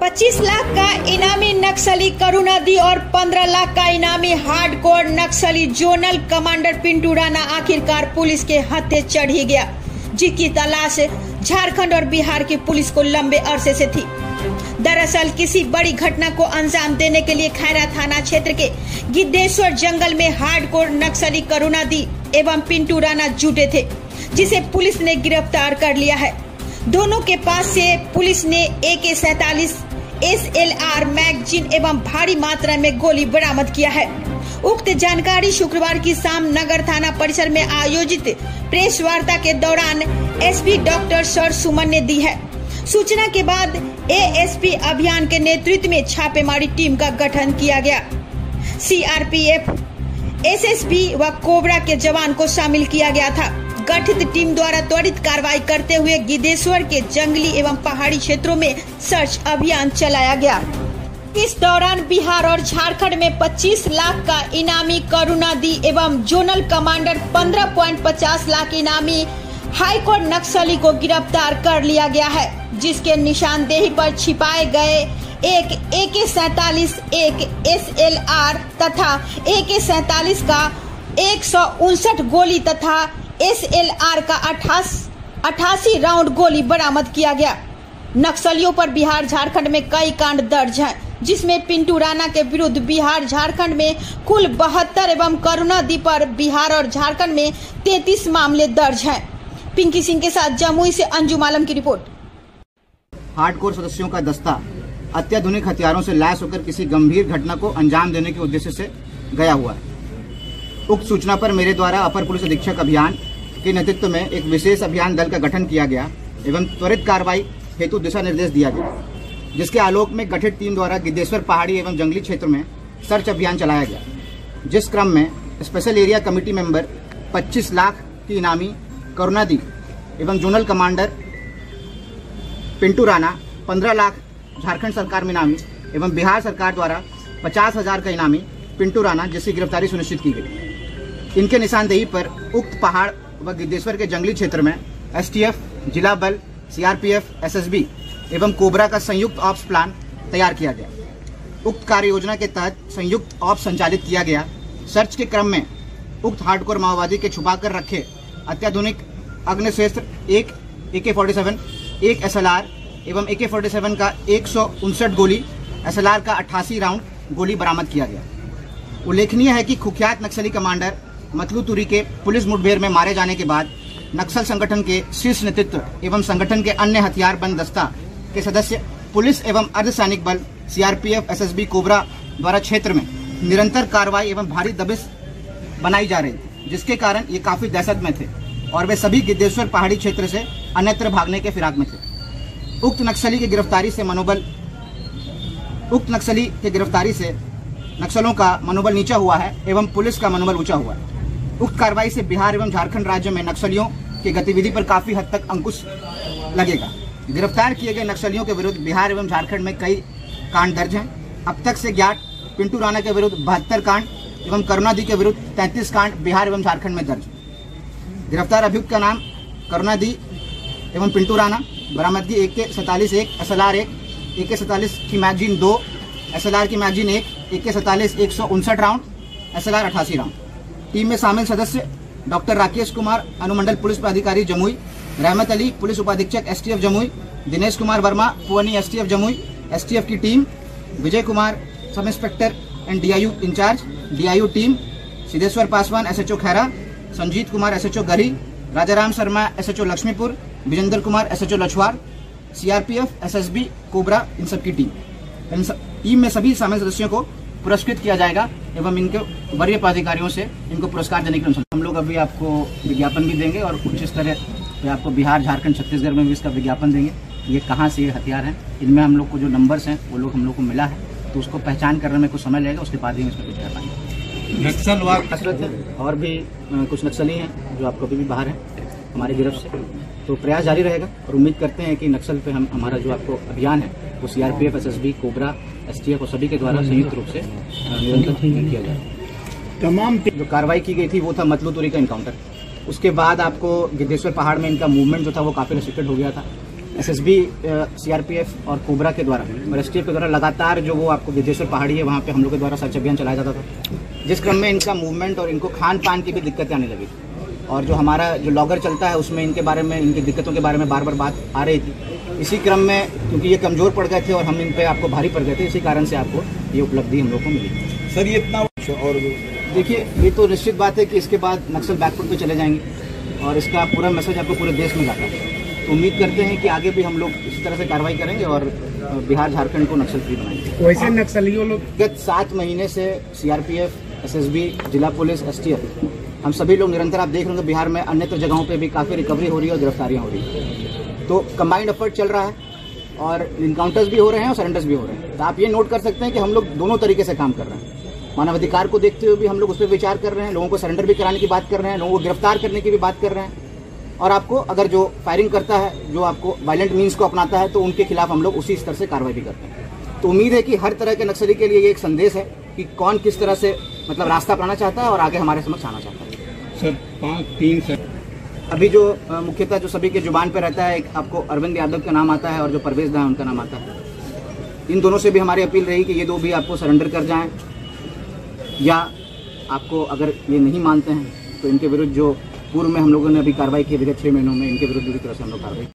25 लाख का इनामी नक्सली करुणादी और 15 लाख का इनामी हार्डकोर नक्सली जोनल कमांडर पिंटू राणा आखिरकार पुलिस के हत्थे चढ़ ही गया। जिसकी तलाश झारखंड और बिहार की पुलिस को लंबे अरसे से थी। दरअसल किसी बड़ी घटना को अंजाम देने के लिए खैरा थाना क्षेत्र के गिद्धेश्वर जंगल में हार्डकोर नक्सली करुणादी एवं पिंटू राणा जुटे थे, जिसे पुलिस ने गिरफ़्तार कर लिया है। दोनों के पास से पुलिस ने ए के सैतालीस एस एल आर मैगजीन एवं भारी मात्रा में गोली बरामद किया है। उक्त जानकारी शुक्रवार की शाम नगर थाना परिसर में आयोजित प्रेस वार्ता के दौरान एसपी डॉक्टर सर सुमन ने दी है। सूचना के बाद एएसपी अभियान के नेतृत्व में छापेमारी टीम का गठन किया गया। सीआरपीएफ एसएसबी व कोबरा के जवान को शामिल किया गया था। गठित टीम द्वारा त्वरित कार्रवाई करते हुए गिद्धेश्वर के जंगली एवं पहाड़ी क्षेत्रों में सर्च अभियान चलाया गया। इस दौरान बिहार और झारखंड में 25 लाख का इनामी करुणा दी एवं जोनल कमांडर 15.50 लाख इनामी हाईकोर्ट नक्सली को गिरफ़्तार कर लिया गया है, जिसके निशानदेही पर छिपाए गए एक ए के सैतालीस, एक एस एल आर तथा ए के सैतालीस का एक सौ उनसठ गोली तथा एस एल आर का अठास राउंड गोली बरामद किया गया। नक्सलियों पर बिहार झारखंड में कई कांड दर्ज हैं, जिसमें पिंटू राणा के विरुद्ध बिहार झारखंड में कुल बहत्तर एवं करुणा करुणादी पर बिहार और झारखंड में तैतीस मामले दर्ज हैं। पिंकी सिंह के साथ जमुई से अंजुम आलम की रिपोर्ट। हार्डकोर सदस्यों का दस्ता, अत्याधुनिक हथियारों से लैस होकर किसी गंभीर घटना को अंजाम देने के उद्देश्य से गया हुआ है। उक्त सूचना पर मेरे द्वारा अपर पुलिस अधीक्षक अभियान के नेतृत्व में एक विशेष अभियान दल का गठन किया गया एवं त्वरित कार्रवाई हेतु दिशा निर्देश दिया गया, जिसके आलोक में गठित टीम द्वारा गिद्धेश्वर पहाड़ी एवं जंगली क्षेत्र में सर्च अभियान चलाया गया। जिस क्रम में special area committee member 25 lakh की इनामी करुणादी एवं जोनल कमांडर पिंटू राणा 15 लाख झारखंड सरकार में इनामी एवं बिहार सरकार द्वारा पचास हज़ार का इनामी पिंटू राणा, जिसकी गिरफ्तारी सुनिश्चित की गई। इनके निशानदेही पर उक्त पहाड़ व गिद्धेश्वर के जंगली क्षेत्र में एसटीएफ जिला बल सीआरपीएफ एसएसबी एवं कोबरा का संयुक्त ऑप्स प्लान तैयार किया गया। उक्त कार्य योजना के तहत संयुक्त ऑप्स संचालित किया गया। सर्च के क्रम में उक्त हार्डकोर माओवादी के छुपाकर रखे अत्याधुनिक अग्निशस्त्र एक ए के फोर्टी सेवन एक एस एल आर एवं ए के फोर्टी सेवन का एक सौ उनसठ गोली एस एल आर का अट्ठासी राउंड गोली बरामद किया गया। उल्लेखनीय है कि कुख्यात नक्सली कमांडर मतलू तुरी के पुलिस मुठभेड़ में मारे जाने के बाद नक्सल संगठन के शीर्ष नेतृत्व एवं संगठन के अन्य हथियार बंद दस्ता के सदस्य पुलिस एवं अर्धसैनिक बल सीआरपीएफ, एसएसबी, कोबरा द्वारा क्षेत्र में निरंतर कार्रवाई एवं भारी दबिश बनाई जा रही थी, जिसके कारण ये काफ़ी दहशत में थे और वे सभी गिद्धेश्वर पहाड़ी क्षेत्र से अन्यत्र भागने के फिराक में थे। उक्त नक्सली की गिरफ्तारी से मनोबल, उक्त नक्सली की गिरफ्तारी से नक्सलों का मनोबल नीचा हुआ है एवं पुलिस का मनोबल ऊँचा हुआ है। उक्त कार्रवाई से बिहार एवं झारखंड राज्य में नक्सलियों की गतिविधि पर काफ़ी हद तक अंकुश लगेगा। गिरफ़्तार किए गए नक्सलियों के विरुद्ध बिहार एवं झारखंड में कई कांड दर्ज हैं। अब तक से ज्ञात पिंटू राणा के विरुद्ध बहत्तर कांड एवं करुणादी के विरुद्ध तैंतीस कांड बिहार एवं झारखंड में दर्ज। गिरफ़्तार अभियुक्त का नाम करुणादी एवं पिंटू राणा बरामदगी एक के सैतालीस एक एस एल आर एक ए के सैतालीस की मैगजीन दो एस एल आर की मैगजीन एक एक के सैतालीस एक सौ उनसठ राउंड एस एल आर अठासी राउंड। टीम में शामिल सदस्य डॉक्टर राकेश कुमार अनुमंडल पुलिस पदाधिकारी जमुई रहमत अली पुलिस उपाधीक्षक एसटीएफ जमुई दिनेश कुमार वर्मा पुअनी एसटीएफ जमुई एसटीएफ की team Vijay Kumar sub inspector and DIU incharge DIU team Siddheshwar Paswan SHO Khaira Sanjeet Kumar SHO Garhi Rajaram Sharma SHO Lakshmipur Vijendra Kumar SHO Lachhwar CRPF SSB COBRA इन सब की team. इन सब, team में सभी शामिल सदस्यों को पुरस्कृत किया जाएगा एवं इनके वरीय पदाधिकारियों से इनको पुरस्कार देने के अनुसार हम लोग अभी आपको विज्ञापन भी देंगे और कुछ इस तरह पे आपको बिहार झारखंड छत्तीसगढ़ में भी इसका विज्ञापन देंगे। ये कहाँ से ये हथियार हैं? इनमें हम लोग को जो नंबर्स हैं वो लोग हम लोग को मिला है। तो उसको पहचान करने में कुछ समय लगेगा उसके बाद ही हम इसमें कुछ कर पाएँगे। नक्सलवाद। कसरत है। और भी कुछ नक्सली हैं जो आपको अभी भी बाहर हैं हमारी गिरफ्त से। तो प्रयास जारी रहेगा और उम्मीद करते हैं कि नक्सल पे हम हमारा जो आपको अभियान है वो सीआरपीएफ एसएसबी कोबरा एसटीएफ और सभी के द्वारा संयुक्त रूप से निरंतर किया जाएगा तमाम जो कार्रवाई की गई थी वो था मतलूतुरी का इनकाउंटर उसके बाद आपको गिद्धेश्वर पहाड़ में इनका मूवमेंट जो था वो काफ़ी रिस्ट्रिक्टेड हो गया था। एसएसबी सीआरपीएफ और कोबरा के द्वारा। और एसटीएफ के द्वारा लगातार जो वो आपको विदेश्वर पहाड़ी है वहाँ पे हम लोग के द्वारा सर्च अभियान चलाया जाता था। जिस क्रम में इनका मूवमेंट और इनको खान पान की भी दिक्कतें आने लगी। और जो हमारा जो लॉगर चलता है उसमें इनके बारे में इनकी दिक्कतों के बारे में बार बार बात आ रही थी। इसी क्रम में क्योंकि ये कमज़ोर पड़ गए थे और हम इन पे आपको भारी पड़ गए थे इसी कारण से आपको ये उपलब्धि हम लोग को मिली। सर ये इतना और देखिए ये तो निश्चित बात है कि इसके बाद नक्सल बैकफुट पे चले जाएँगे और इसका पूरा मैसेज आपको पूरे देश में जाता है। तो उम्मीद करते हैं कि आगे भी हम लोग इसी तरह से कार्रवाई करेंगे और बिहार झारखंड को नक्सल फ्री बनाएँगे। वैसे नक्सलियों लोग गत सात महीने से सीआरपीएफ एसएसबी जिला पुलिस एसटीएफ हम सभी लोग निरंतर आप देख रहे होंगे बिहार में अन्यत्र जगहों पे भी काफ़ी रिकवरी हो रही है और गिरफ्तारियाँ हो रही है। तो कंबाइंड एफर्ट चल रहा है और इनकाउंटर्स भी हो रहे हैं और सरेंडर्स भी हो रहे हैं। तो आप ये नोट कर सकते हैं कि हम लोग दोनों तरीके से काम कर रहे हैं। मानवाधिकार को देखते हुए भी हम लोग उस पर विचार कर रहे हैं, लोगों को सरेंडर भी कराने की बात कर रहे हैं, लोगों को गिरफ़्तार करने की भी बात कर रहे हैं। और आपको अगर जो फायरिंग करता है, जो आपको वायलेंट मीन्स को अपनाता है तो उनके खिलाफ हम लोग उसी स्तर से कार्रवाई भी करते हैं। तो उम्मीद है कि हर तरह के नक्सली के लिए ये एक संदेश है कि कौन किस तरह से मतलब रास्ता अपनाना चाहता है और आगे हमारे समक्ष आना चाहता है। सर, पाँच, तीन सर। अभी जो मुख्यतः जो सभी के ज़ुबान पे रहता है, एक आपको अरविंद यादव का नाम आता है और जो परवेज दा है, उनका नाम आता है। इन दोनों से भी हमारी अपील रही कि ये दो भी आपको सरेंडर कर जाएँ। या आपको अगर ये नहीं मानते हैं तो इनके विरुद्ध जो पूर्व में हम लोगों ने अभी कार्रवाई की विगत छः महीनों में इनके विरुद्ध पूरी तरह से हम लोग कार्रवाई